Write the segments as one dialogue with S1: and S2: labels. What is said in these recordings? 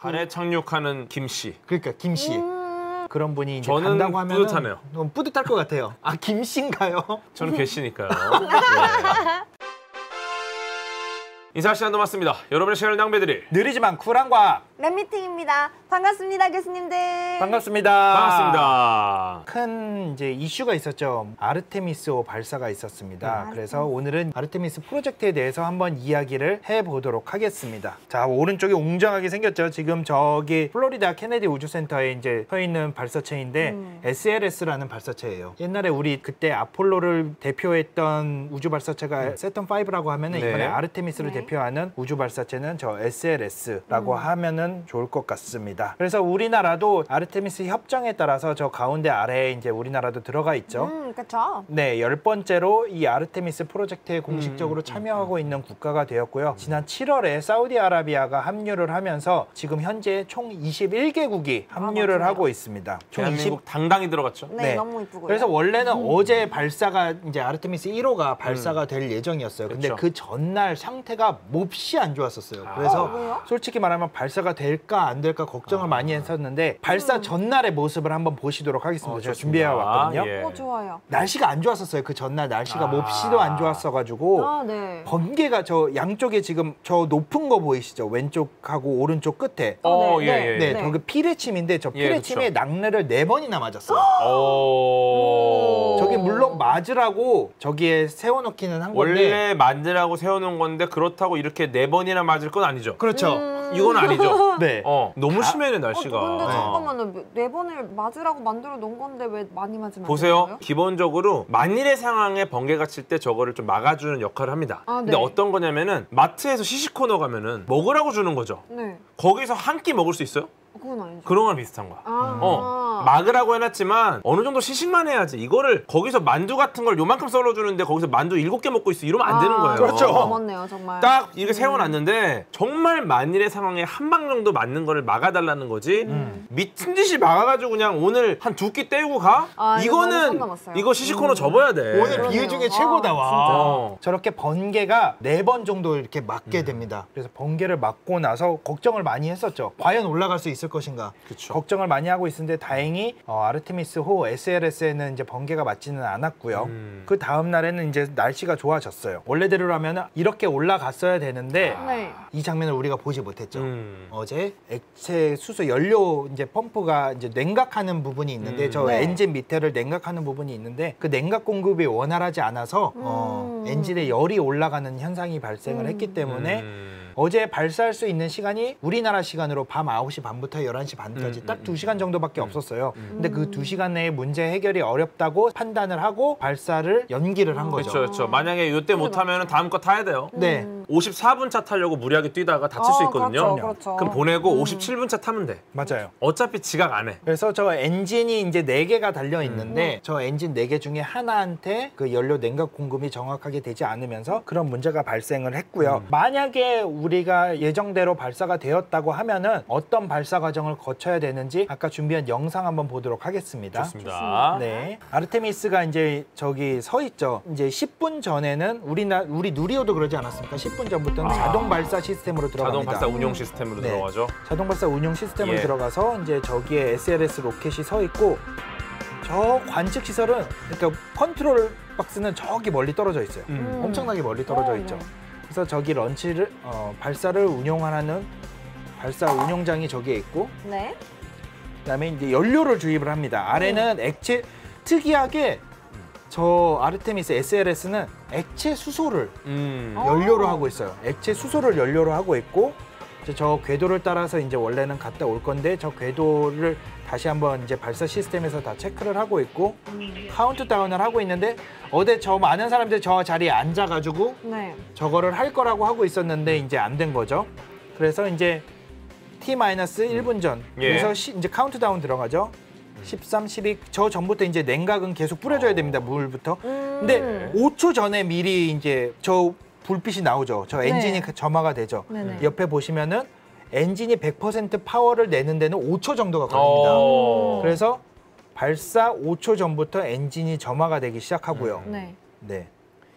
S1: 달에 착륙하는 김 씨.
S2: 그러니까 김씨
S3: 음,
S2: 그런 분이 이제
S1: 저는
S2: 간다고 하면
S1: 뿌듯하네요.
S2: 너무 뿌듯할 것 같아요. 아 김씨인가요?
S1: 저는 계시니까요. 예. 인사 시간도 맞습니다. 여러분의 시간을 낭비해드릴
S2: 느리지만 쿨한 과학
S3: 랩미팅입니다. 반갑습니다, 교수님들.
S2: 반갑습니다.
S1: 반갑습니다.
S2: 큰 이제 이슈가 있었죠. 아르테미스호 발사가 있었습니다.
S3: 네.
S2: 그래서 오늘은 아르테미스 프로젝트에 대해서 한번 이야기를 해보도록 하겠습니다. 자 오른쪽에 웅장하게 생겼죠. 지금 저기 플로리다 케네디 우주센터에 이제 서 있는 발사체인데
S3: 음.
S2: SLS라는 발사체예요. 옛날에 우리 그때 아폴로를 대표했던 우주 발사체가 세턴 5라고 하면은
S1: 네.
S2: 이번에 아르테미스를
S3: 네.
S2: 대표 하는 우주 발사체는 저 SLS라고
S3: 음.
S2: 하면은 좋을 것 같습니다. 그래서 우리나라도 아르테미스 협정에 따라서 저 가운데 아래에 이제 우리나라도 들어가 있죠.
S3: 음, 그쵸.
S2: 네, 열 번째로 이 아르테미스 프로젝트에 공식적으로
S1: 음,
S2: 참여하고 있는 국가가 되었고요. 지난 7월에 사우디아라비아가 합류를 하면서 지금 현재 총 21개국이 합류를
S3: 아.
S2: 하고 있습니다. 총 20.
S1: 대한민국 당당히 들어갔죠.
S3: 네,
S2: 네.
S3: 너무 이쁘고요.
S2: 그래서 원래는
S3: 음.
S2: 어제 발사가 이제 아르테미스 1호가 발사가 될 예정이었어요. 근데
S1: 그쵸.
S2: 그 전날 상태가 몹시 안 좋았었어요.
S1: 아.
S2: 그래서
S3: 어?
S2: 솔직히 말하면 발사가 될까 안 될까 걱정을
S1: 아.
S2: 많이 했었는데 발사
S3: 음.
S2: 전날의 모습을 한번 보시도록 하겠습니다.
S1: 어,
S2: 제가. 준비해 왔거든요.
S1: 예.
S3: 오, 좋아요.
S2: 날씨가 안 좋았었어요. 그 전날 날씨가
S1: 아.
S2: 몹시도 안 좋았어가지고
S3: 아, 네.
S2: 번개가 저 양쪽에 지금 저 높은 거 보이시죠? 왼쪽하고 오른쪽 끝에.
S1: 어,
S3: 네,
S1: 예,
S3: 네.
S1: 예.
S2: 네,
S3: 네.
S2: 저기 피레침인데 저
S1: 예,
S2: 피레침에
S1: 그쵸.
S2: 낙뢰를 네 번이나 맞았어요.
S1: 오.
S2: 저기 물론 맞으라고 저기에 세워놓기는 한 건데.
S1: 원래 만들라고 세워놓은 건데 그렇 다고 이렇게 네 번이나 맞을 건 아니죠.
S2: 그렇죠.
S3: 음.
S1: 이건 아니죠.
S2: 네.
S1: 어, 너무
S2: 다-
S1: 심해네
S3: 어,
S1: 날씨가.
S3: 근데
S2: 네.
S3: 잠깐만요. 네 번을 맞으라고 만들어 놓은 건데 왜 많이 맞으면 안
S1: 보세요.
S3: 되는
S1: 기본적으로 만일의 상황에 번개가 칠 때 저거를 좀 막아주는 역할을 합니다.
S3: 아,
S1: 근데
S3: 네.
S1: 어떤 거냐면은 마트에서 시식코너 가면은 먹으라고 주는 거죠.
S3: 네.
S1: 거기서 한 끼 먹을 수 있어요?
S3: 그건 아니죠.
S1: 그런 거랑 비슷한 거야.
S3: 아.
S1: 어, 막으라고 해놨지만 어느 정도 시식만 해야지. 이거를 거기서 만두 같은 걸 요만큼 썰어주는데 거기서 만두 일곱 개 먹고 있어. 이러면 안 되는 거예요.
S2: 그렇죠.
S3: 넘었네요, 정말.
S1: 딱 이렇게 세워놨는데 정말 만일의 상황에 한 방 정도 맞는 거를 막아달라는 거지.
S2: 음.
S1: 미친 듯이 막아가지고 그냥 오늘 한 두 끼 떼고 가?
S3: 아, 이거
S1: 이거는. 이거 시식 코너
S3: 음.
S1: 접어야 돼.
S2: 오늘
S3: 그러네요.
S2: 비유 중에
S3: 아,
S2: 최고다 와.
S3: 진짜.
S1: 어.
S2: 저렇게 번개가 네 번 정도 이렇게 맞게 됩니다. 그래서 번개를 맞고 나서 걱정을 많이 했었죠. 과연 올라갈 수 있을 것인가.
S1: 그쵸.
S2: 걱정을 많이 하고 있었는데 다행히 어, 아르테미스 호 SLS에는 이제 번개가 맞지는 않았고요.
S1: 음.
S2: 그 다음 날에는 이제 날씨가 좋아졌어요. 원래대로라면 이렇게 올라갔어야 되는데
S1: 아.
S3: 네.
S2: 이 장면을 우리가 보지 못했죠.
S1: 음.
S2: 어제 액체 수소 연료 이제 펌프가 이제 냉각하는 부분이 있는데
S1: 음.
S2: 저
S3: 네.
S2: 엔진 밑에를 냉각하는 부분이 있는데 그 냉각 공급이 원활하지 않아서 어,
S3: 음.
S2: 엔진에 열이 올라가는 현상이 발생을
S3: 음.
S2: 했기 때문에
S1: 음.
S2: 어제 발사할 수 있는 시간이 우리나라 시간으로 밤 9시 반부터 11시 반까지
S1: 음,
S2: 딱
S1: 음,
S2: 두시간 정도밖에
S1: 음.
S2: 없었어요.
S1: 음.
S2: 근데 그 두시간 내에 문제 해결이 어렵다고 판단을 하고 발사를 연기를 한 거죠.
S1: 그렇죠, 그렇죠. 만약에 이때 못하면 다음 거 타야 돼요.
S2: 네.
S3: 음.
S1: 54분 차 타려고 무리하게 뛰다가 다칠 수
S3: 어,
S1: 있거든요.
S3: 그렇죠, 그렇죠.
S1: 그럼 보내고
S3: 음.
S1: 57분 차 타면 돼.
S2: 맞아요.
S1: 어차피 지각 안 해.
S2: 그래서 저 엔진이 이제 네개가 달려
S1: 음.
S2: 있는데 저 엔진 네 개 중에 하나한테 그 연료 냉각 공급이 정확하게 되지 않으면서 그런 문제가 발생을 했고요.
S1: 음.
S2: 만약에 우리가 예정대로 발사가 되었다고 하면은 어떤 발사 과정을 거쳐야 되는지 아까 준비한 영상 한번 보도록 하겠습니다.
S1: 좋습니다.
S2: 네. 아르테미스가 이제 저기 서 있죠. 이제 10분 전에는 우리나 우리 누리호도 그러지 않았습니까? 10분 전부터는
S1: 아.
S2: 자동 발사 시스템으로
S1: 자동
S2: 들어갑니다.
S1: 발사 운용 시스템으로
S2: 네.
S1: 들어가죠.
S2: 자동 발사 운용 시스템으로
S1: 예.
S2: 들어가서 이제 저기에 SLS 로켓이 서 있고 저 관측 시설은 그러니까 컨트롤 박스는 저기 멀리 떨어져 있어요.
S1: 음.
S2: 엄청나게 멀리 떨어져
S3: 어,
S2: 있죠.
S3: 네.
S2: 그래서 저기 런치를 어, 발사를 운용하는 발사 운용장이 저기에 있고
S3: 네.
S2: 그다음에 이제 연료를 주입을 합니다. 아래는 액체 특이하게 저 아르테미스 SLS는 액체 수소를
S1: 음.
S3: 어.
S2: 연료로 하고 있어요. 액체 수소를 연료로 하고 있고 저 궤도를 따라서 이제 원래는 갔다 올 건데 저 궤도를 다시 한번 이제 발사 시스템에서 다 체크를 하고 있고
S3: 음.
S2: 카운트다운을 하고 있는데 어제 저 많은 사람들이 저 자리에 앉아가지고
S3: 네.
S2: 저거를 할 거라고 하고 있었는데 이제 안 된 거죠. 그래서 이제 T-1분 전
S1: 예.
S2: 그래서 시- 이제 카운트다운 들어가죠. 13, 12. 저 전부터 이제 냉각은 계속 뿌려줘야 됩니다. 물부터.
S3: 음.
S2: 근데 5초 전에 미리 이제 저 불빛이 나오죠. 저
S3: 네.
S2: 엔진이 그 점화가 되죠.
S3: 네네.
S2: 옆에 보시면은 엔진이 100% 파워를 내는 데는 5초 정도가 걸립니다.
S1: 어.
S2: 그래서 발사 5초 전부터 엔진이 점화가 되기 시작하고요.
S1: 음.
S3: 네.
S2: 네.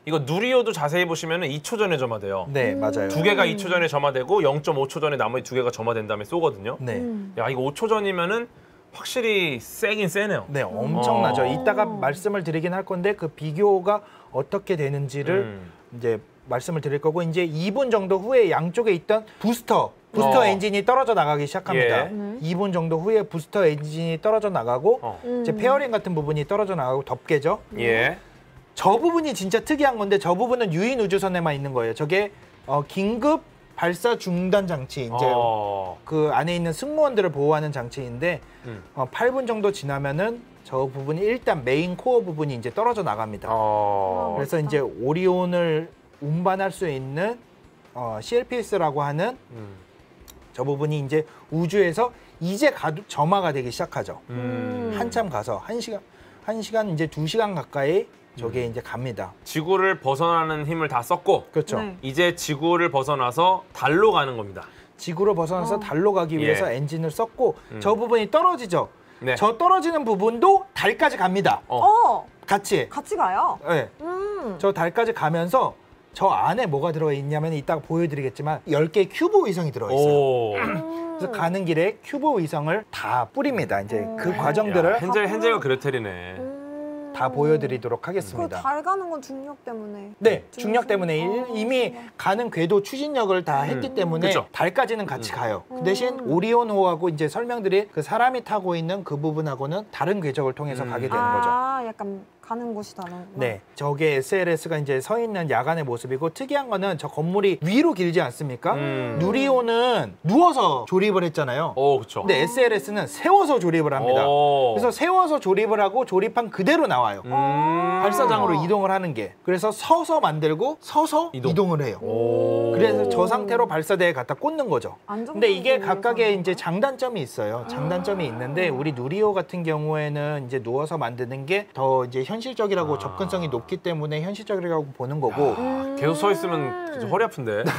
S1: 이거 누리호도 자세히 보시면 2초 전에 점화돼요.
S2: 네, 맞아요.
S1: 두 개가 2초 전에 점화되고 0.5초 전에 나머지 두 개가 점화된 다음에 쏘거든요.
S2: 네.
S3: 음.
S1: 야 이거 5초 전이면은 확실히 세긴 세네요.
S2: 네, 엄청나죠.
S1: 어.
S2: 이따가 말씀을 드리긴 할 건데 그 비교가 어떻게 되는지를
S1: 음.
S2: 이제 말씀을 드릴 거고 이제 2분 정도 후에 양쪽에 있던 부스터 부스터
S1: 어.
S2: 엔진이 떨어져 나가기 시작합니다.
S1: 예.
S3: 음.
S2: 2분 정도 후에 부스터 엔진이 떨어져 나가고
S1: 어.
S3: 음.
S2: 이제 fairing 같은 부분이 떨어져 나가고 덮개죠.
S1: 예.
S2: 저 부분이 진짜 특이한 건데 저 부분은 유인 우주선에만 있는 거예요. 저게 어, 긴급 발사 중단 장치 이제
S1: 어.
S2: 그 안에 있는 승무원들을 보호하는 장치인데
S1: 음.
S2: 어, 8분 정도 지나면은 저 부분이 일단 main core 부분이 이제 떨어져 나갑니다.
S1: 어.
S2: 그래서 이제 오리온을 운반할 수 있는 어, CLPS라고 하는
S1: 음.
S2: 저 부분이 이제 우주에서 이제 가도 점화가 되기 시작하죠.
S1: 음.
S2: 한참 가서 한 시간 한 시간 이제 두 시간 가까이 저게 이제 갑니다.
S1: 지구를 벗어나는 힘을 다 썼고
S2: 그렇죠.
S3: 네.
S1: 이제 지구를 벗어나서 달로 가는 겁니다.
S2: 지구로 벗어나서
S3: 어.
S2: 달로 가기
S1: 예.
S2: 위해서 엔진을 썼고
S1: 음.
S2: 저 부분이 떨어지죠.
S1: 네.
S2: 저 떨어지는 부분도 달까지 갑니다.
S1: 어.
S3: 어,
S2: 같이.
S3: 같이 가요.
S2: 네.
S3: 음.
S2: 저 달까지 가면서 저 안에 뭐가 들어가 있냐면 이따가 보여드리겠지만 10개의 큐브 위성이 들어가 있어요.
S1: 오.
S3: 음.
S2: 그래서 가는 길에 큐브 위성을 다 뿌립니다. 이제 그
S3: 음.
S2: 과정들을
S1: 야, 헨젤 헨젤과 그레텔이네.
S3: 음.
S2: 다 보여드리도록
S3: 그
S2: 하겠습니다.
S3: 달 가는 건 중력 때문에.
S2: 네, 중력 때문에 일-
S3: 어,
S2: 이미
S3: 정말.
S2: 가는 궤도 추진력을 다 했기
S3: 음.
S2: 때문에
S1: 그쵸.
S2: 달까지는 같이
S1: 음.
S2: 가요. 그
S3: 음.
S2: 대신 오리온호하고 이제 설명드린 그 사람이 타고 있는 그 부분하고는 다른 궤적을 통해서
S1: 음.
S2: 가게 되는 거죠.
S3: 아, 약간 가는 곳이 다르구나.
S2: 네, 저게 SLS가 이제 서 있는 야간의 모습이고 특이한 거는 저 건물이 위로 길지 않습니까?
S1: 음.
S2: 누리호는 누워서 조립을 했잖아요.
S1: 오, 그렇죠.
S2: 근데 SLS는 세워서 조립을 합니다.
S1: 오.
S2: 그래서 세워서 조립을 하고 조립한 그대로 나와요.
S1: 음.
S2: 발사장으로 이동을 하는 게. 그래서 서서 만들고 서서
S1: 이동.
S2: 이동. 을 해요.
S1: 오.
S2: 그래서 저 상태로 발사대에 갖다 꽂는 거죠. 근데 이게 각각의 이제 장단점이 있어요. 장단점이 있는데 우리 누리호 같은 경우에는 이제 누워서 만드는 게 더 이제 현실적이라고
S1: 아.
S2: 접근성이 높기 때문에 현실적이라고 보는 거고
S3: 음.
S1: 계속 서 있으면 진짜 허리 아픈데.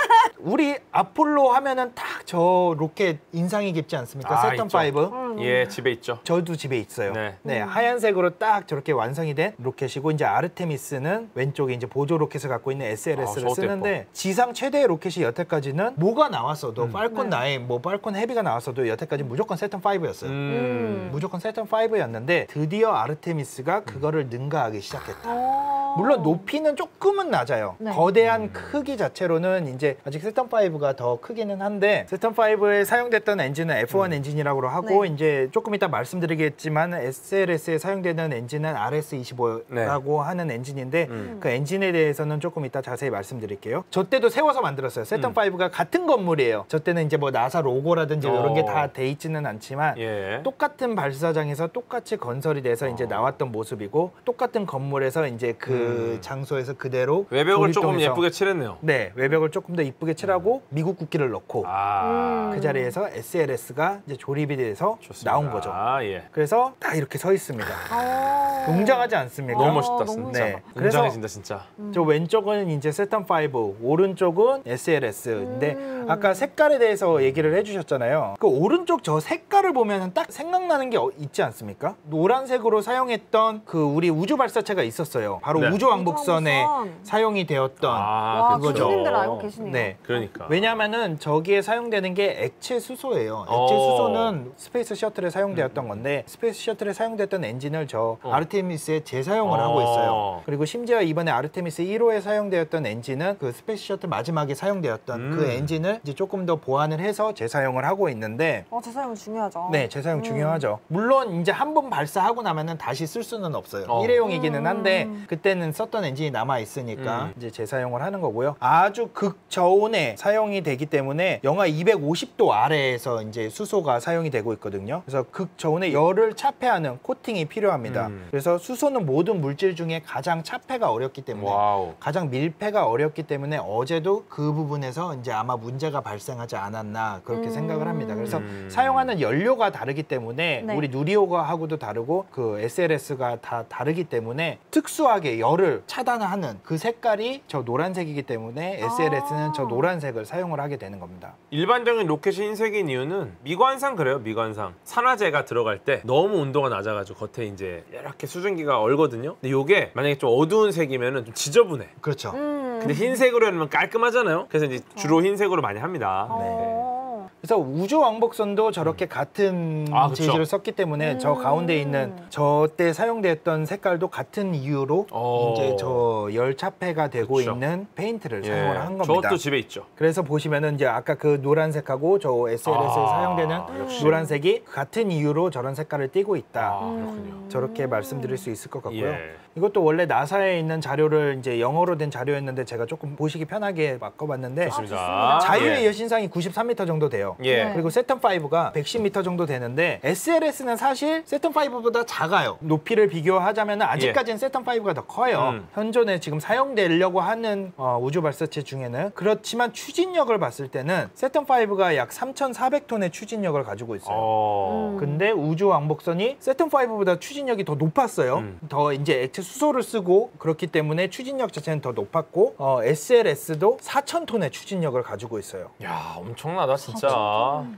S2: 우리 아폴로 하면은 딱 저 로켓 인상이 깊지 않습니까?
S1: 아,
S2: Saturn
S1: 있죠.
S2: 5.
S1: 예, 집에 있죠.
S2: 저도 집에 있어요.
S1: 네.
S2: 네,
S3: 음.
S2: 하얀색으로 딱 저렇게 완성이 된 로켓이고 이제 아르테미스는 왼쪽에 이제 보조 로켓을 갖고 있는
S1: 아,
S2: SLS를
S1: 저것도
S2: 쓰는데 지상 최대의 로켓이 여태까지는 뭐가 나왔어도
S1: 음.
S2: Falcon
S3: 네.
S2: 9, 뭐 Falcon Heavy가 나왔어도 여태까지 무조건 Saturn 5였어요.
S1: 음.
S2: 무조건 Saturn 5였는데 드디어 아르테미스가 그거를 능가하기 시작했다.
S3: 어.
S2: 물론 높이는 조금은 낮아요.
S3: 네.
S2: 거대한
S1: 음.
S2: 크기 자체로는 이제 아직 Saturn 5가 더 크기는 한데 Saturn 5에 사용됐던 엔진은 F1
S1: 음.
S2: 엔진이라고 하고
S3: 네.
S2: 이제 조금 이따 말씀드리겠지만 SLS에 사용되는 엔진은 RS25라고
S1: 네.
S2: 하는 엔진인데
S1: 음.
S2: 그 엔진에 대해서는 조금 이따 자세히 말씀드릴게요. 저 때도 세워서 만들었어요. 세턴
S1: 음.
S2: 5가 같은 건물이에요. 저 때는 이제 뭐 나사 로고라든지
S1: 어.
S2: 이런 게 다 돼 있지는 않지만
S1: 예.
S2: 똑같은 발사장에서 똑같이 건설이 돼서 이제
S1: 어.
S2: 나왔던 모습이고 똑같은 건물에서 이제 그
S1: 음.
S2: 장소에서 그대로
S1: 외벽을 조금 예쁘게 칠했네요.
S2: 네 외벽을 조금 더 이쁘게 칠하고 미국 국기를 넣고
S1: 아.
S3: 음.
S2: 그 자리에서 SLS가 이제 조립이 돼서
S1: 좋습니다.
S2: 나온 거죠.
S1: 아, 예.
S2: 그래서 딱 이렇게 서 있습니다.
S3: 어.
S2: 웅장하지 않습니까?
S1: 너무
S3: 어,
S1: 멋있다,
S3: 너무
S1: 진짜.
S2: 네. 그래서-
S1: 웅장해진다, 진짜.
S3: 음.
S2: 저 왼쪽은 이제 세턴 5, 오른쪽은 SLS인데
S3: 음.
S2: 아까 색깔에 대해서 얘기를 해주셨잖아요. 그 오른쪽 저 색깔을 보면 딱 생각나는 게 어- 있지 않습니까? 노란색으로 사용했던 그 우리 우주 발사체가 있었어요. 바로
S1: 네.
S2: 우주 왕복선에
S3: 우주왕복선.
S2: 사용이 되었던.
S1: 아,
S3: 와,
S1: 그거죠.
S3: 교수님들 알고 계시네요.
S2: 네.
S1: 그러니까.
S2: 왜냐하면은 저기에 사용되는 게 액체 수소예요. 액체
S1: 어.
S2: 수소는 Space Shuttle에 사용되었던 건데 Space Shuttle에 사용됐던 엔진을 저
S1: 어.
S2: 아르테미스에 재사용을
S1: 어.
S2: 하고 있어요. 그리고 심지어 이번에 아르테미스 1호에 사용되었던 엔진은 그 Space Shuttle 마지막에 사용되었던
S1: 음.
S2: 그 엔진을 이제 조금 더 보완을 해서 재사용을 하고 있는데
S3: 어, 재사용 중요하죠.
S2: 네, 재사용
S3: 음.
S2: 중요하죠. 물론 이제 한 번 발사하고 나면은 다시 쓸 수는 없어요.
S1: 어.
S2: 일회용이기는 한데
S3: 음.
S2: 그때는 썼던 엔진이 남아 있으니까
S1: 음.
S2: 이제 재사용을 하는 거고요. 아주 극저온에 사용이 되기 때문에 영하 250도 아래에서 이제 수소가 사용이 되고 있거든요. 그래서 극저온에 열을 차폐하는 코팅이 필요합니다.
S1: 음.
S2: 그래서 수소는 모든 물질 중에 가장 차폐가 어렵기 때문에
S1: wow.
S2: 가장 밀폐가 어렵기 때문에 어제도 그 부분에서 이제 아마 문제가 발생하지 않았나 그렇게
S3: 음.
S2: 생각을 합니다. 그래서
S1: 음.
S2: 사용하는 연료가 다르기 때문에
S3: 네.
S2: 우리 누리호가 하고도 다르고 그 SLS가 다 다르기 때문에 특수하게 열을 차단하는 그 색깔이 저 노란색이기 때문에 SLS는
S3: 아.
S2: 저 노란색을 사용을 하게 되는 겁니다.
S1: 일반적인 로켓이 흰색인 이유는 미관상 그래요 미관상 산화제가 들어갈 때 너무 온도가 낮아가지고 겉에 이제 이렇게 수증기가 얼거든요 근데 이게 만약에 좀 어두운 색이면은 좀 지저분해
S2: 그렇죠.
S3: 음.
S1: 근데 흰색으로 해놓으면 깔끔하잖아요 그래서 이제 주로 흰색으로 많이 합니다 네.
S3: 어.
S2: 그래서 우주 왕복선도 저렇게 같은
S1: 아, 그쵸.
S2: 재질을 썼기 때문에 저
S3: 음.
S2: 가운데 있는 저때 사용됐던 색깔도 같은 이유로
S1: 어.
S2: 이제 저 열차폐가 되고
S1: 그쵸.
S2: 있는 페인트를
S1: 예.
S2: 사용을 한 겁니다.
S1: 저것도 집에 있죠
S2: 그래서 보시면은 이제 아까 그 노란색하고 저 SLS에
S1: 아,
S2: 사용되는
S1: 역시.
S2: 노란색이 같은 이유로 저런 색깔을 띠고 있다.
S1: 아
S3: 음.
S1: 그렇군요
S2: 저렇게 말씀드릴 수 있을 것 같고요.
S1: 예.
S2: 이것도 원래 나사에 있는 자료를 이제 영어로 된 자료였는데 제가 조금 보시기 편하게 바꿔봤는데
S1: 좋습니다
S3: 좋습니다.
S2: 자유의
S1: 예.
S2: 여신상이 93m 정도 돼요.
S1: 예.
S3: 네.
S2: 그리고 세턴 5가 110m 정도 되는데 SLS는 사실 세턴 5보다 작아요. 높이를 비교하자면 아직까지는 세턴 5가 더 커요.
S1: 음.
S2: 현존에 지금 사용되려고 하는 어, 우주 발사체 중에는 그렇지만 추진력을 봤을 때는 세턴 5가 약 3,400톤의 추진력을 가지고 있어요.
S1: 어.
S3: 음.
S2: 근데 우주 왕복선이 세턴 5보다 추진력이 더 높았어요.
S1: 음.
S2: 더 이제 액체 수소를 쓰고 그렇기 때문에 추진력 자체는 더 높았고 어, SLS도 4,000톤의 추진력을 가지고 있어요.
S1: 야 엄청나다 진짜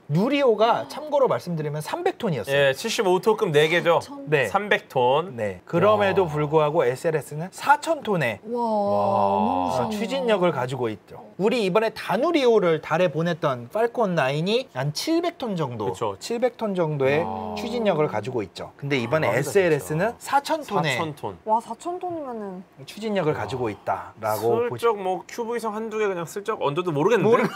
S2: 누리호가 참고로 말씀드리면 300톤이었어요.
S1: 예 75톤급 4개죠
S2: 네.
S1: 300톤
S2: 네. 그럼에도
S1: 야.
S2: 불구하고 SLS는 4,000톤의
S3: 와,
S1: 와.
S2: 추진력을 가지고 있죠. 우리 이번에 다누리호를 달에 보냈던 팔콘 9이 한 700톤 정도,
S1: 그쵸.
S2: 700톤 정도의
S1: 와.
S2: 추진력을 가지고 있죠. 근데 이번에
S1: 대박이다,
S2: SLS는 4,000톤의
S1: 4,000톤
S3: 와 4천 톤이면은
S2: 추진력을 가지고 있다라고 보시.
S1: 슬쩍 뭐 큐브이성 한두 개 그냥 슬쩍 얹어도 모르겠는데
S2: 모르-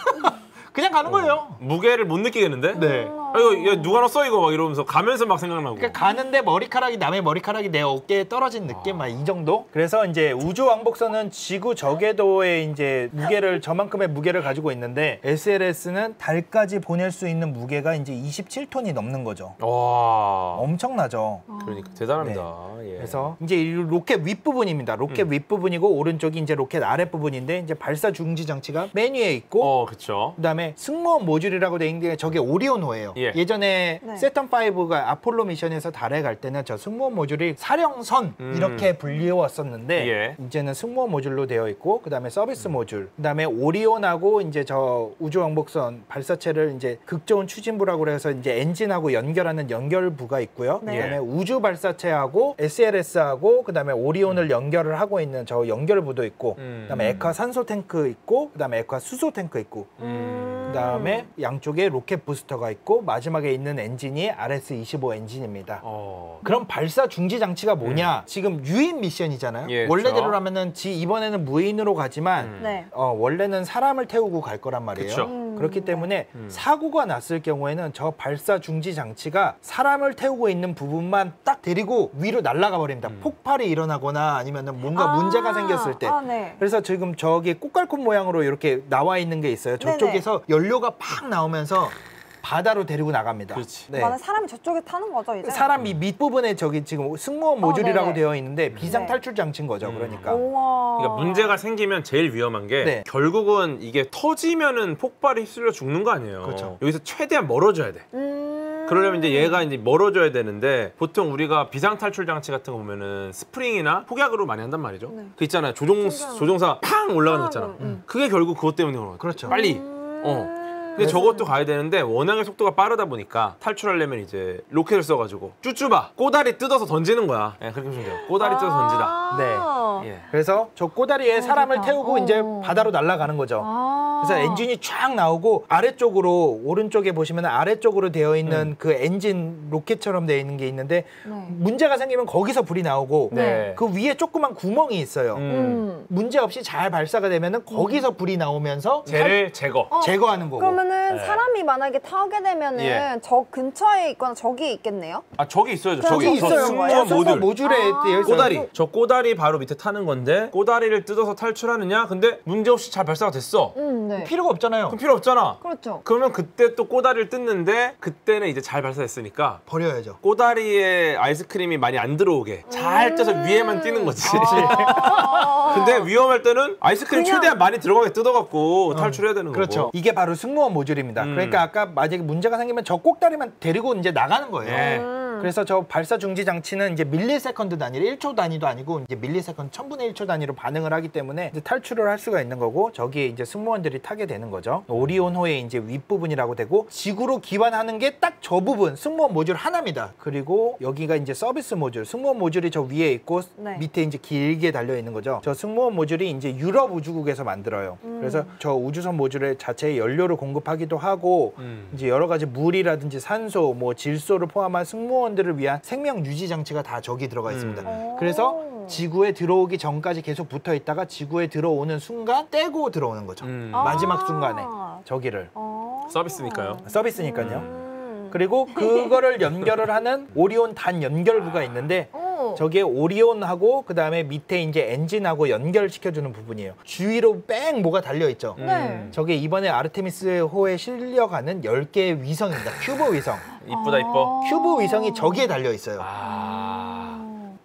S2: 그냥 가는 거예요.
S1: 무게를 못 느끼겠는데
S2: 네.
S1: 아, 이거 야, 누가 넣었어 이거 막 이러면서 가면서 막 생각나고
S2: 그러니까 가는데 머리카락이 남의 머리카락이 내 어깨에 떨어진 느낌 막 이 정도. 그래서 이제 우주 왕복선은 지구 저궤도의 이제 무게를 저만큼의 무게를 가지고 있는데 SLS는 달까지 보낼 수 있는 무게가 이제 27톤이 넘는 거죠.
S1: 와
S2: 엄청나죠.
S1: 그러니까 대단합니다 예.
S2: 그래서 이제 이 로켓 윗부분입니다. 로켓
S1: 음.
S2: 윗부분이고 오른쪽이 이제 로켓 아랫부분인데 이제 발사 중지 장치가 맨 위에 있고
S1: 어 그쵸
S2: 그다음에 승무원 모듈이라고 돼 있는데 저게 오리온호예요.
S1: 예.
S2: 전에
S3: 네.
S2: Saturn 5가 아폴로 미션에서 달에 갈 때는 저 승무원 모듈이 사령선
S1: 음.
S2: 이렇게 분리해 왔었는데
S1: 예.
S2: 이제는 승무원 모듈로 되어 있고 그다음에 서비스 모듈, 그다음에 오리온하고 이제 저 우주 왕복선 발사체를 이제 극저온 추진부라고 해서 이제 엔진하고 연결하는 연결부가 있고요.
S3: 네.
S2: 그다음에 우주 발사체하고 SLS하고 그다음에 오리온을 연결을 하고 있는 저 연결부도 있고
S1: 음.
S2: 그다음에 액화 산소 탱크 있고 그다음에 액화 수소 탱크 있고
S1: 음.
S2: 그다음에 양쪽에 로켓 부스터가 있고 마지막에 있는 엔진이 RS-25 엔진입니다.
S1: 어.
S2: 그럼 발사 중지 장치가 뭐냐? 지금 유인 미션이잖아요.
S1: 예,
S2: 원래대로라면은 지 이번에는 무인으로 가지만
S1: 음.
S3: 네.
S2: 어, 원래는 사람을 태우고 갈 거란 말이에요.
S1: 그쵸.
S3: 음.
S2: 그렇기 때문에
S1: 음.
S2: 사고가 났을 경우에는 저 발사 중지 장치가 사람을 태우고 있는 부분만 딱 데리고 위로 날아가 버립니다.
S1: 음.
S2: 폭발이 일어나거나 아니면은 뭔가
S3: 아,
S2: 문제가 생겼을 때
S3: 아, 네.
S2: 그래서 지금 저기 꼬깔콘 모양으로 이렇게 나와 있는 게 있어요. 저쪽에서 연료가 팍 나오면서 바다로 데리고 나갑니다.
S1: 그렇지.
S2: 네.
S3: 사람이 저쪽에 타는 거죠 이제.
S2: 사람이 밑부분에 저기 지금 승무원 모듈이라고
S3: 네네.
S2: 되어 있는데 비상
S3: 네.
S2: 탈출 장치인 거죠.
S1: 음.
S2: 그러니까.
S3: 우와.
S1: 그러니까 문제가 생기면 제일 위험한 게
S2: 네.
S1: 결국은 이게 터지면은 폭발이 휩쓸려 죽는 거 아니에요.
S2: 그렇죠.
S1: 여기서 최대한 멀어져야 돼.
S3: 음.
S1: 그러려면 이제 얘가 이제 멀어져야 되는데 보통 우리가 비상 탈출 장치 같은 거 보면은 스프링이나 폭약으로 많이 한단 말이죠.
S3: 네.
S1: 그 있잖아요. 조종. 조종사 팡 올라가는 거 있잖아.
S3: 음, 음.
S1: 그게 결국 그것 때문에 그런 거야.
S2: 그렇죠.
S1: 빨리.
S3: 음.
S1: 어. 근데 저것도 가야 되는데 워낙에 속도가 빠르다 보니까 탈출하려면 이제 로켓을 써가지고 쭈쭈바 꼬다리 뜯어서 던지는 거야. 예, 그렇게 보시면 돼요. 꼬다리 뜯어서 던지다.
S3: 아.
S1: 예.
S2: 그래서 저 꼬다리에
S3: 어,
S2: 사람을
S3: 좋다.
S2: 태우고
S3: 어.
S2: 이제 바다로 날아가는 거죠.
S3: 아.
S2: 그래서 엔진이 쫙 나오고 아래쪽으로 오른쪽에 보시면 아래쪽으로 되어 있는
S1: 음.
S2: 그 엔진 로켓처럼 되어 있는 게 있는데
S3: 네.
S2: 문제가 생기면 거기서 불이 나오고
S1: 네.
S2: 그 위에 조그만 구멍이 있어요.
S1: 음.
S3: 음.
S2: 문제 없이 잘 발사가 되면은 거기서 불이 나오면서
S1: 쟤를 제거.
S3: 어,
S2: 제거하는 거고.
S3: 그러면은
S1: 네.
S3: 사람이 만약에 타게 되면은
S1: 예.
S3: 저 근처에 있거나 저기 있겠네요.
S1: 아 저기 있어야죠.
S3: 그냥
S1: 저기
S3: 있어요.
S1: 승무원 모듈.
S2: 모듈에
S3: 아.
S2: 되어 있어요.
S1: 꼬다리. 저 꼬다리 바로 밑에 타는 건데 꼬다리를 뜯어서 탈출하느냐? 근데 문제 없이 잘 발사가 됐어.
S3: 음, 네.
S2: 필요가 없잖아요.
S1: 그럼 필요 없잖아.
S3: 그렇죠.
S1: 그러면 그때 또 꼬다리를 뜯는데 그때는 이제 잘 발사됐으니까
S2: 버려야죠.
S1: 꼬다리에 아이스크림이 많이 안 들어오게 잘 떼서 위에만 띄는 거지.
S3: 아.
S1: 근데 위험할 때는 아이스크림
S3: 그냥-
S1: 최대한 많이 들어가게 뜯어갖고 탈출해야 되는
S2: 그렇죠.
S1: 거고.
S2: 이게 바로 승무원 모듈입니다.
S1: 음.
S2: 그러니까 아까 만약에 문제가 생기면 저 꼭다리만 데리고 이제 나가는 거예요.
S1: 예.
S3: 음.
S2: 그래서 저 발사 중지 장치는 이제 millisecond 단위, 1초 단위도 아니고 이제 millisecond 1000분의 1초 단위로 반응을 하기 때문에 이제 탈출을 할 수가 있는 거고 저기에 이제 승무원들이 타게 되는 거죠. 오리온호의 이제 윗부분이라고 되고 지구로 기반하는 게 딱 저 부분 승무원 모듈 하나입니다. 그리고 여기가 이제 서비스 모듈, 승무원 모듈이 저 위에 있고
S3: 네.
S2: 밑에 이제 길게 달려 있는 거죠. 저 승무원 모듈이 이제 유럽 우주국에서 만들어요.
S3: 음.
S2: 그래서 저 우주선 모듈에 자체의 연료를 공급하기도 하고
S1: 음.
S2: 이제 여러 가지 물이라든지 산소, 뭐 질소를 포함한 승무원 들을 위한 생명 유지 장치가 다 저기 들어가 있습니다.
S1: 음.
S3: 오.
S2: 그래서 지구에 들어오기 전까지 계속 붙어 있다가 지구에 들어오는 순간 떼고 들어오는 거죠.
S1: 음.
S3: 아.
S2: 마지막 순간에 저기를
S3: 어.
S1: 서비스니까요.
S2: 서비스니까요.
S3: 음.
S2: 그리고 그거를 연결을 하는 오리온 단 연결부가 있는데
S3: 오.
S2: 저게 오리온하고 그 다음에 밑에 이제 엔진하고 연결시켜 주는 부분이에요. 주위로 뺑 뭐가 달려 있죠.
S1: 음.
S3: 네.
S2: 저게 이번에 아르테미스 호에 실려가는 10개의 위성입니다. 큐브 위성.
S1: 이쁘다 이뻐.
S2: 큐브 위성이 저기에 달려 있어요.
S1: 아.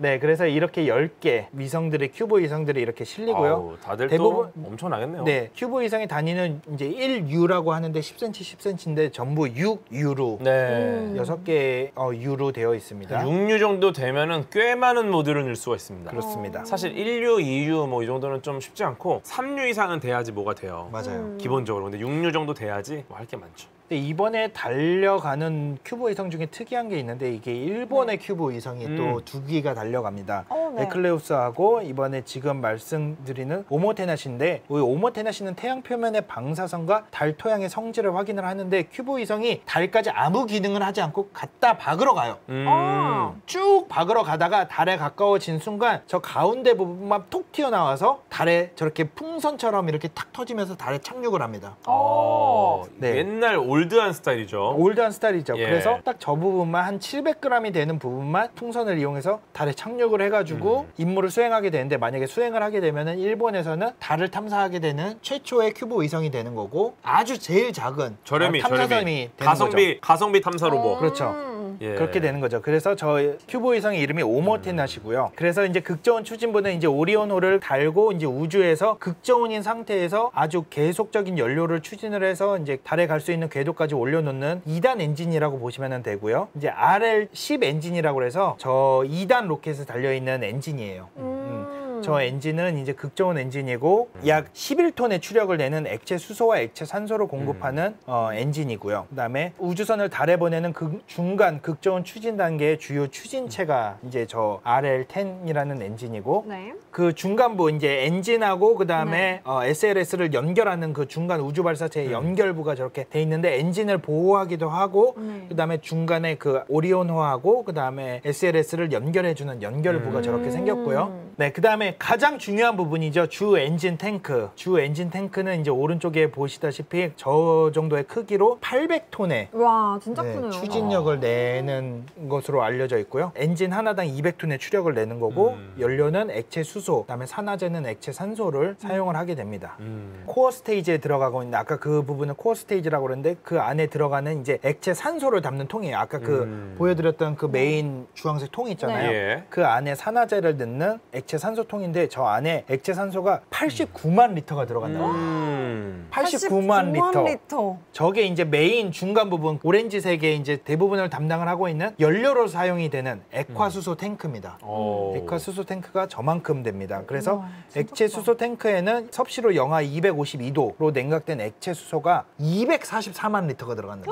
S2: 네, 그래서 이렇게 10개 위성들이 큐브 위성들이 이렇게 실리고요.
S1: 아우, 다들
S2: 대부분-
S1: 또 엄청나겠네요.
S2: 네, 큐브 위성의 단위는 이제 1U라고 하는데 10cm, 10cm인데 전부 6U로
S1: 네.
S3: 음.
S2: 여섯 개의 어, U로 되어 있습니다.
S1: 6U 정도 되면은 꽤 많은 모듈을 넣을 수가 있습니다.
S2: 그렇습니다.
S1: 사실 1류, 2류 뭐이 정도는 좀 쉽지 않고 3U 이상은 돼야지 뭐가 돼요.
S2: 맞아요.
S3: 음.
S1: 기본적으로. 근데 6U 정도 돼야지 뭐 할 게 많죠.
S2: 근데 이번에 달려가는 큐브 위성 중에 특이한 게 있는데 이게 일본의 큐브 위성이
S1: 음.
S2: 또 두 기가 달려갑니다.
S3: 어, 네.
S2: 에클레우스하고 이번에 지금 말씀드리는 오모테나시인데 이 오모테나시는 태양 표면의 방사선과 달 토양의 성질을 확인을 하는데 큐브 위성이 달까지 아무 기능을 하지 않고 갖다 박으러 가요.
S1: 음.
S3: 아.
S2: 쭉 박으러 가다가 달에 가까워진 순간 저 가운데 부분만 톡 튀어나와서 달에 저렇게 풍선처럼 이렇게 탁 터지면서 달에 착륙을 합니다.
S1: 어,
S2: 네.
S1: 옛날 old한 스타일이죠.
S2: old한 스타일이죠.
S1: 예.
S2: 그래서 딱 저 부분만 한 700g이 되는 부분만 풍선을 이용해서 달에 착륙을 해가지고
S1: 음.
S2: 임무를 수행하게 되는데 만약에 수행을 하게 되면은 일본에서는 달을 탐사하게 되는 최초의 큐브 위성이 되는 거고 아주 제일 작은
S1: 저렴이,
S2: 어, 탐사선이
S1: 저렴이.
S2: 되는
S1: 가성비,
S2: 거죠.
S1: 가성비 탐사 로봇.
S2: 그렇죠.
S3: 음.
S1: 예.
S2: 그렇게 되는 거죠. 그래서 저 큐브 위성의 이름이 오모테나시고요. 그래서 이제 극저온 추진부는 이제 오리온호를 달고 이제 우주에서 극저온인 상태에서 아주 계속적인 연료를 추진을 해서 이제 달에 갈 수 있는 궤도까지 올려놓는 2단 엔진이라고 보시면 되고요. 이제 RL10 엔진이라고 해서 저 2단 로켓에 달려 있는 엔진이에요.
S3: 음.
S2: 저 엔진은 이제 극저온 엔진이고 약 11톤의 추력을 내는 액체 수소와 액체 산소를 공급하는 어, 엔진이고요. 그다음에 우주선을 달에 보내는 극- 중간 극저온 추진 단계의 주요 추진체가 이제 저 RL10이라는 엔진이고
S3: 네.
S2: 그 중간부 이제 엔진하고 그다음에
S3: 네.
S2: 어, SLS를 연결하는 그 중간 우주 발사체의 연결부가 저렇게 돼 있는데 엔진을 보호하기도 하고
S3: 네.
S2: 그다음에 중간에 그 오리온호하고 그다음에 SLS를 연결해 주는 연결부가
S1: 음.
S2: 저렇게 생겼고요. 네, 그다음에 가장 중요한 부분이죠. 주 엔진 탱크. 주 엔진 탱크는 이제 오른쪽에 보시다시피 저 정도의 크기로 800톤의
S3: 와 진짜
S2: 네,
S3: 크네요.
S2: 추진력을 내는 것으로 알려져 있고요. 엔진 하나당 200톤의 추력을 내는 거고
S1: 음.
S2: 연료는 액체 수소, 그다음에 산화제는 액체 산소를 사용을 하게 됩니다.
S1: 음.
S2: core stage에 들어가고 있는 아까 그 부분은 core stage라고 그러는데 그 안에 들어가는 이제 액체 산소를 담는 통이에요. 아까 그
S1: 음.
S2: 보여드렸던 그 메인 주황색 통 있잖아요.
S3: 네.
S1: 예.
S2: 그 안에 산화제를 넣는 액체 산소 통인데 저 안에 액체 산소가 89만 리터가 들어간다고.
S1: 음.
S2: 89만 리터.
S3: 리터.
S2: 저게 이제 메인 중간 부분 오렌지색의 이제 대부분을 담당을 하고 있는 연료로 사용이 되는 액화수소 탱크입니다.
S1: 어.
S2: 액화수소 탱크가 저만큼 됩니다. 그래서
S3: 우와,
S2: 액체. 수소 탱크에는 섭씨로 영하 252도로 냉각된 액체 수소가 244만 리터가 들어간다.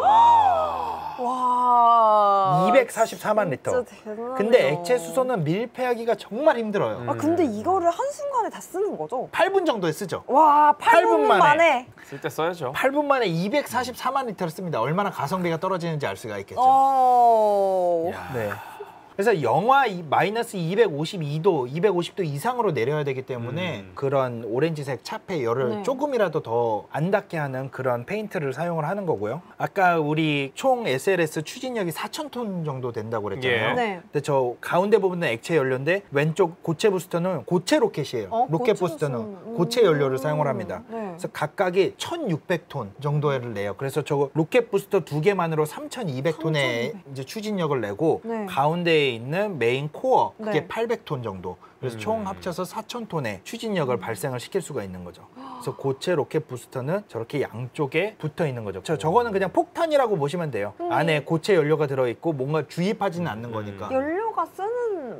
S3: 와.
S2: 244만 리터.
S3: 대단하네요.
S2: 근데 액체 수소는 밀폐하기가 정말 힘들어요.
S3: 아 근데 이거를 한 순간에 다 쓰는 거죠?
S2: 8분 정도에 쓰죠.
S3: 와
S2: 8분
S3: 8분
S2: 만에.
S3: 만에.
S1: 쓸 때 써야죠.
S2: 8분 만에 244만 리터를 씁니다. 얼마나 가성비가 떨어지는지 알 수가 있겠죠.
S3: 어.
S1: 야.
S2: 네. 그래서 영하 이- 마이너스 252도, 250도 이상으로 내려야 되기 때문에
S1: 음.
S2: 그런 오렌지색 차폐 열을
S3: 네.
S2: 조금이라도 더 안 닿게 하는 그런 페인트를 사용을 하는 거고요. 아까 우리 총 SLS 추진력이 4,000톤 정도 된다고 그랬잖아요.
S1: 예.
S3: 네.
S2: 근데 저 가운데 부분은 액체 연료인데 왼쪽 고체 부스터는 고체 로켓이에요.
S3: 어,
S2: 로켓
S3: 고체
S2: 부스터는
S3: 부스터.
S2: 고체 연료를 사용을 합니다.
S3: 네.
S2: 그래서 각각이 1,600톤 정도를 내요. 그래서 저 로켓 부스터 두 개만으로 3,200톤의
S3: 3,200.
S2: 이제 추진력을 내고
S3: 네.
S2: 가운데에 위에 있는 main core 그게
S3: 네.
S2: 800톤 정도. 그래서
S1: 음.
S2: 총 합쳐서 4,000톤의 추진력을 발생을 시킬 수가 있는 거죠. 그래서 고체 로켓 부스터는 저렇게 양쪽에 붙어 있는 거죠. 저, 저거는 그냥 폭탄이라고 보시면 돼요.
S3: 근데
S2: 안에 고체 연료가 들어 있고 뭔가 주입하지는
S1: 음.
S2: 않는 거니까.
S3: 연료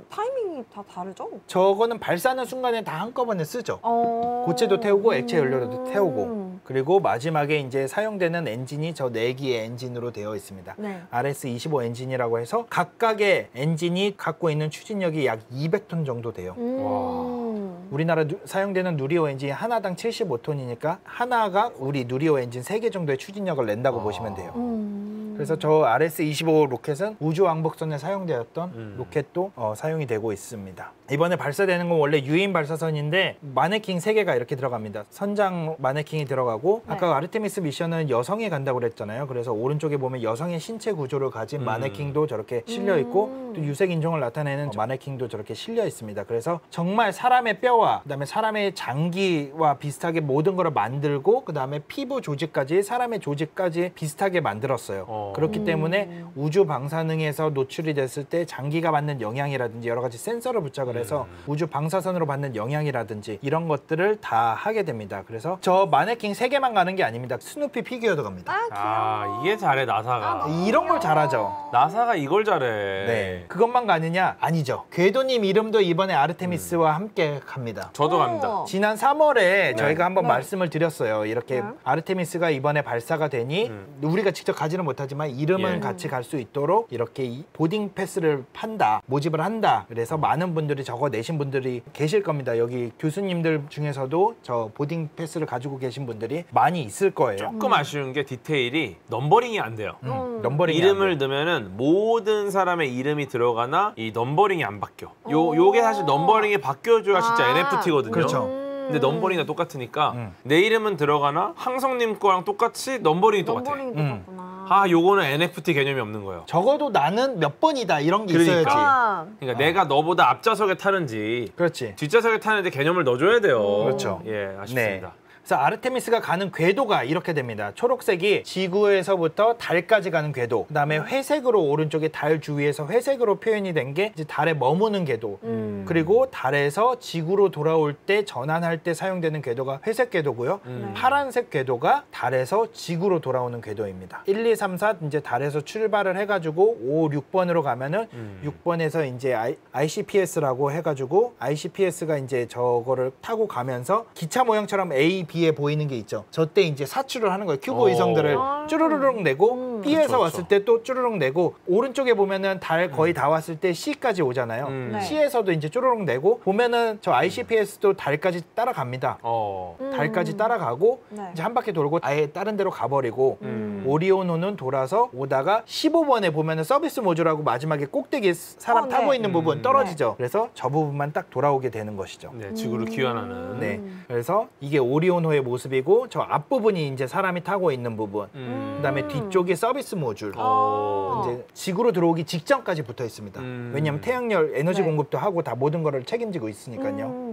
S3: 타이밍이 다 다르죠?
S2: 저거는 발사하는 순간에 다 한꺼번에 쓰죠.
S3: 어...
S2: 고체도 태우고 액체 연료도
S3: 음.
S2: 태우고 그리고 마지막에 이제 사용되는 엔진이 저네 개의 엔진으로 되어 있습니다.
S3: 네.
S2: RS25 엔진이라고 해서 각각의 엔진이 갖고 있는 추진력이 약 200톤 정도 돼요.
S3: 음.
S2: 우리나라 누- 사용되는 누리호 엔진이 하나당 75톤이니까 하나가 우리 누리호 엔진 3개 정도의 추진력을 낸다고
S1: 아.
S2: 보시면 돼요.
S3: 음.
S2: 그래서 저 RS25 로켓은 우주 왕복선에 사용되었던
S1: 음.
S2: 로켓도 어, 사용이 되고 있습니다. 이번에 발사되는 건 원래 유인 발사선인데 마네킹 3개가 이렇게 들어갑니다. 선장 마네킹이 들어가고
S3: 네.
S2: 아까 아르테미스 미션은 여성이 간다고 그랬잖아요. 그래서 오른쪽에 보면 여성의 신체 구조를 가진
S1: 음.
S2: 마네킹도 저렇게 실려 있고
S3: 음.
S2: 또 유색 인종을 나타내는 어, 마네킹도 저렇게 실려 있습니다. 그래서 정말 사람의 뼈와 그다음에 사람의 장기와 비슷하게 모든 거를 만들고 그다음에 피부 조직까지 사람의 조직까지 비슷하게 만들었어요.
S1: 어.
S2: 그렇기
S3: 음.
S2: 때문에 우주 방사능에서 노출이 됐을 때 장기가 받는 영향이라든지 여러 가지 센서를 부착을 해서
S1: 음.
S2: 우주 방사선으로 받는 영향이라든지 이런 것들을 다 하게 됩니다. 그래서 저 마네킹 세 개만 가는 게 아닙니다. 스누피 피규어도 갑니다.
S3: 아.
S1: 아 이게 잘해 나사가.
S3: 아,
S2: 이런 걸. 잘하죠.
S1: 나사가 이걸 잘해.
S2: 네. 그것만 가느냐? 아니죠. 궤도님 이름도 이번에 아르테미스와 함께 갑니다.
S1: 저도
S3: 어.
S1: 갑니다.
S2: 지난 3월에 저희가 한번
S3: 네.
S2: 말씀을 드렸어요. 이렇게
S3: 네.
S2: 아르테미스가 이번에 발사가 되니
S1: 음.
S2: 우리가 직접 가지는 못하지만 이름은
S1: 예.
S2: 같이 갈 수 있도록 이렇게 이 boarding pass를 판다, 모집을 한다. 그래서 많은 분들이 적어 내신 분들이 계실 겁니다. 여기 교수님들 중에서도 저 boarding pass를 가지고 계신 분들이 많이 있을 거예요.
S1: 조금 아쉬운 게 디테일이 numbering이 안 돼요.
S2: 음,
S3: 음.
S2: numbering이
S1: 이름을. 넣으면은 모든 사람의 이름이 들어가나 이 numbering이 안 바뀌어. 요
S3: 오.
S1: 요게 사실 numbering이 바뀌어줘야 진짜
S3: 아.
S1: NFT거든요.
S2: 그렇죠.
S3: 음.
S1: 근데 numbering이 다 똑같으니까
S2: 음.
S1: 내 이름은 들어가나 항성님 거랑 똑같이 numbering이 똑같아.
S3: numbering이
S2: 음.
S3: 똑같구나.
S1: 아 요거는 NFT 개념이 없는 거예요.
S2: 적어도 나는 몇 번이다 이런 게
S1: 그러니까.
S2: 있어야지.
S3: 아,
S1: 그러니까 내가 너보다 앞좌석에 타는지
S2: 그렇지.
S1: 뒷좌석에 타는지 개념을 넣어줘야 돼요.
S2: 그렇죠.
S1: 예, 아쉽습니다.
S2: 그래서 아르테미스가 가는 궤도가 이렇게 됩니다. 초록색이 지구에서부터 달까지 가는 궤도. 그다음에 회색으로 오른쪽에 달 주위에서 회색으로 표현이 된게 이제 달에 머무는 궤도.
S3: 음.
S2: 그리고 달에서 지구로 돌아올 때 전환할 때 사용되는 궤도가 회색 궤도고요.
S1: 음.
S2: 파란색 궤도가 달에서 지구로 돌아오는 궤도입니다. 1, 2, 3, 4 이제 달에서 출발을 해가지고 5, 6번으로 가면은
S1: 음.
S2: 6번에서 이제 I, ICPS라고 해가지고 ICPS가 이제 저거를 타고 가면서 기차 모양처럼 A, B 에 보이는 게 있죠. 저 때 이제 사출을 하는 거예요. 큐브
S1: 어.
S2: 위성들을
S3: 아.
S2: 쭈르르륵 내고
S3: 음.
S2: B에서
S1: 그쵸,
S2: 왔을. 때 또 쭈르륵 내고 오른쪽에 보면은 달 거의 다 왔을 때 C까지 오잖아요.
S1: 음.
S3: 네.
S2: C에서도 이제 쭈르륵 내고 보면은 저 ICPS도 달까지 따라갑니다.
S1: 어.
S3: 음.
S2: 달까지 따라가고
S3: 네.
S2: 이제 한 바퀴 돌고 아예 다른 데로 가버리고
S1: 음.
S2: 오리온호는 돌아서 오다가 15번에 보면은 서비스 모듈하고 마지막에 꼭대기에 사람
S3: 어, 네.
S2: 타고 있는 부분
S1: 음.
S2: 떨어지죠. 그래서 저 부분만 딱 돌아오게 되는 것이죠.
S1: 네, 지구를
S3: 음.
S1: 귀환하는.
S2: 네. 그래서 이게 오리온 호의 모습이고 저 앞부분이 이제 사람이 타고 있는 부분.
S1: 음.
S2: 그다음에 뒤쪽이 서비스 모듈.
S1: 어.
S2: 이제 지구로 들어오기 직전까지 붙어 있습니다.
S1: 음.
S2: 왜냐하면 태양열 에너지
S3: 네.
S2: 공급도 하고 다 모든 거를 책임지고 있으니까요.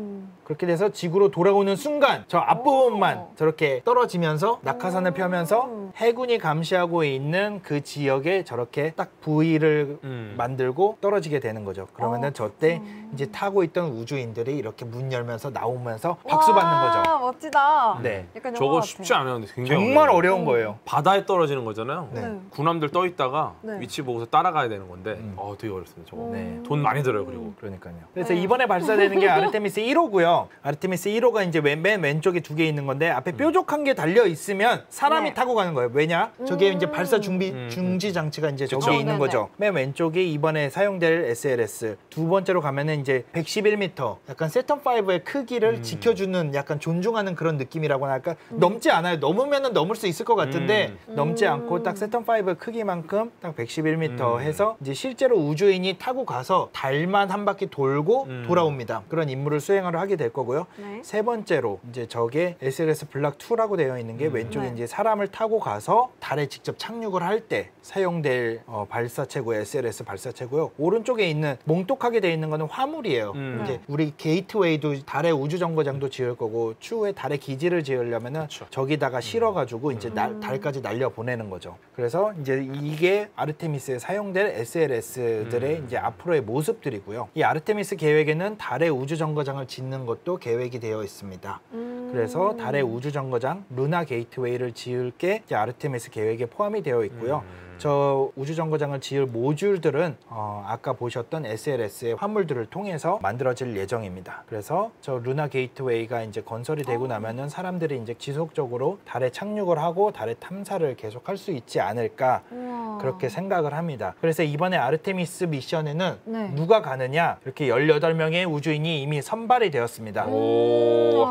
S3: 음.
S2: 그렇게 돼서 지구로 돌아오는 순간 저 앞부분만
S3: 오.
S2: 저렇게 떨어지면서 낙하산을 펴면서
S3: 음.
S2: 해군이 감시하고 있는 그 지역에 저렇게 딱 부위를
S1: 음.
S2: 만들고 떨어지게 되는 거죠. 그러면은
S3: 어,
S2: 저때. 이제 타고 있던 우주인들이 이렇게 문 열면서 나오면서 박수 받는
S3: 와,
S2: 거죠.
S3: 멋지다.
S2: 네.
S3: 약간 영화
S1: 저거
S3: 같아.
S1: 쉽지 않아요. 근데 굉장히
S2: 정말
S1: 어려워요.
S2: 어려운
S3: 음.
S2: 거예요.
S1: 바다에 떨어지는 거잖아요.
S2: 네.
S3: 네.
S1: 군함들 떠 있다가
S3: 네.
S1: 위치 보고서 따라가야 되는 건데
S2: 음.
S1: 어 되게 어렵습니다. 저거.
S2: 네.
S1: 돈 많이 들어요. 그리고
S2: 그러니까요. 그래서
S3: 네.
S2: 이번에 발사되는 게 아르테미스 1호고요. 아르테미스 1호가 이제 맨, 맨 왼쪽에 두 개 있는 건데 앞에 뾰족한 게 달려 있으면 사람이
S3: 네.
S2: 타고 가는 거예요. 왜냐? 저게
S3: 음.
S2: 이제 발사 준비
S1: 음,
S2: 중지 장치가 이제
S1: 그쵸.
S2: 저기에 있는
S3: 네네.
S2: 거죠. 맨 왼쪽에 이번에 사용될 SLS 두 번째로 가면은 이제 111m 약간 새턴 5의 크기를
S1: 음.
S2: 지켜주는 약간 존중하는 그런 느낌이라고나 할까 넘지 않아요. 넘으면은 넘을 수 있을 것 같은데
S1: 음.
S2: 넘지
S3: 음.
S2: 않고 딱 새턴 5의 크기만큼 딱 111m
S1: 음.
S2: 해서 이제 실제로 우주인이 타고 가서 달만 한 바퀴 돌고
S1: 음.
S2: 돌아옵니다. 그런 임무를 수행을 하게 될 거고요.
S3: 네.
S2: 세 번째로 이제 저게 SLS Block 2라고 되어 있는 게 왼쪽에
S3: 네.
S2: 이제 사람을 타고 가서 달에 직접 착륙을 할 때 사용될 어, 발사체고 SLS 발사체고요. 오른쪽에 있는 몽똑하게 되어 있는 거는 화물이에요.
S1: 음.
S2: 이제
S3: 네.
S2: 우리 게이트웨이도 달의 우주 정거장도 지을 거고 추후에 달에 기지를 지으려면은
S1: 그쵸.
S2: 저기다가 실어가지고 이제 날-
S3: 음.
S2: 달까지 날려 보내는 거죠. 그래서 이제 이게 아르테미스에 사용될 SLS들의
S1: 음.
S2: 이제 앞으로의 모습들이고요. 이 아르테미스 계획에는 달의 우주 정거장을 짓는 것도 계획이 되어 있습니다.
S3: 음.
S2: 그래서 달의 우주 정거장 루나 게이트웨이를 지을 게 이제 아르테미스 계획에 포함이 되어 있고요.
S1: 음.
S2: 저 우주 정거장을 지을 모듈들은 어, 아까 보셨던 SLS의 화물들을 통해서 만들어질 예정입니다. 그래서 저 루나 게이트웨이가 이제 건설이 되고 나면은 사람들이 이제 지속적으로 달에 착륙을 하고 달의 탐사를 계속할 수 있지 않을까
S3: 우와.
S2: 그렇게 생각을 합니다. 그래서 이번에 아르테미스 미션에는
S3: 네.
S2: 누가 가느냐 이렇게 18명의 우주인이 이미 선발이 되었습니다.
S1: 오.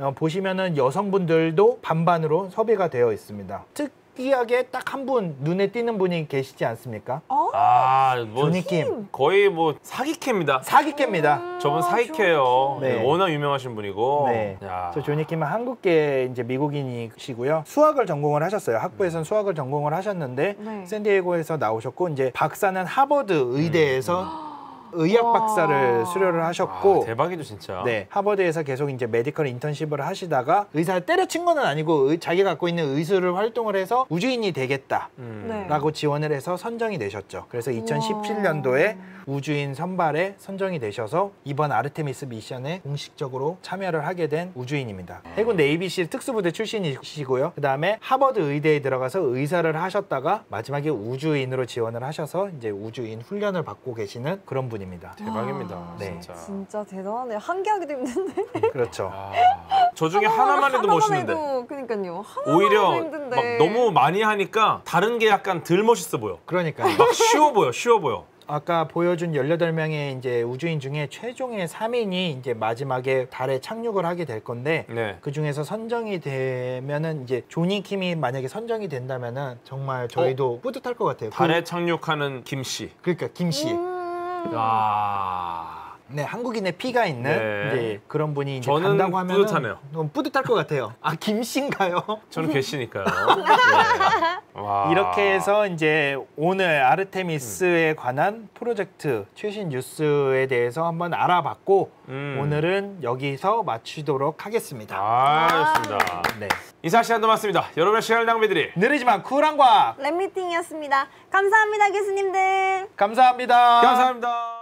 S2: 어, 보시면은 여성분들도 반반으로 섭외가 되어 있습니다. 특 이하게 딱 한 분 눈에 띄는 분이 계시지 않습니까?
S3: 어?
S1: 아, 뭐
S2: 조니킴
S1: 거의 뭐 사기캐입니다.
S2: 사기캐입니다.
S3: 음,
S1: 저분 사기캐예요.
S2: 네.
S1: 워낙 유명하신 분이고.
S2: 네.
S1: 야.
S2: 저 조니 킴은 한국계 이제 미국인이시고요. 수학을 전공을 하셨어요. 학부에서는 수학을 전공을 하셨는데
S3: 네.
S2: 샌디에고에서 나오셨고 이제 박사는 하버드 의대에서 의학
S3: 와.
S2: 박사를 수료를 하셨고
S1: 아, 대박이죠 진짜.
S2: 네, 하버드에서 계속 이제 medical internship을 하시다가 의사를 때려친 건 아니고 의- 자기가 갖고 있는 의술을 활동을 해서 우주인이 되겠다라고
S1: 음.
S3: 네.
S2: 지원을 해서 선정이 되셨죠. 그래서 2017년도에 우주인 선발에 선정이 되셔서 이번 아르테미스 미션에 공식적으로 참여를 하게 된 우주인입니다. 해군 Navy SEAL 특수부대 출신이시고요. 그 다음에 하버드 의대에 들어가서 의사를 하셨다가 마지막에 우주인으로 지원을 하셔서 이제 우주인 훈련을 받고 계시는 그런 분입니다.
S1: 대박입니다.
S3: 와.
S2: 네.
S1: 진짜.
S3: 진짜 대단하네요. 한 개 하기도 힘든데.
S2: 그렇죠.
S1: 아, 저 중에 하나만 해도 멋있는데.
S3: 해도, 그러니까요. 하나만
S1: 오히려
S3: 해도 힘든데.
S1: 막 너무 많이 하니까 다른 게 약간 덜 멋있어 보여.
S2: 그러니까요.
S1: 막 쉬워 보여, 쉬워 보여.
S2: 아까 보여준 18명의 이제 우주인 중에 최종의 3인이 이제 마지막에 달에 착륙을 하게 될 건데
S1: 네.
S2: 그 중에서 선정이 되면은 이제 조니 킴이 만약에 선정이 된다면은 정말 저희도 뿌듯할 것 같아요.
S1: 달에 착륙하는 김 씨.
S2: 그, 그러니까 김 씨.
S3: 음.
S1: 아.
S2: 네, 한국인의 피가 있는
S1: 네.
S2: 이제 그런 분이 이제
S1: 저는
S2: 간다고 하면
S1: 뿌듯하네요.
S2: 너무 뿌듯할 것 같아요. 아, 김 씨인가요?
S1: 저는 괴씨니까요. 네. 와.
S2: 이렇게 해서 이제 오늘 아르테미스에 관한 프로젝트 최신 뉴스에 대해서 한번 알아봤고
S1: 음.
S2: 오늘은 여기서 마치도록 하겠습니다.
S1: 아, 좋습니다.
S2: 네.
S1: 이사 시간도 맞습니다. 여러분의 시간을 낭비드리.
S2: 느리지만 쿨한 과학
S3: 랩미팅이었습니다. 감사합니다, 교수님들.
S2: 감사합니다.
S1: 감사합니다.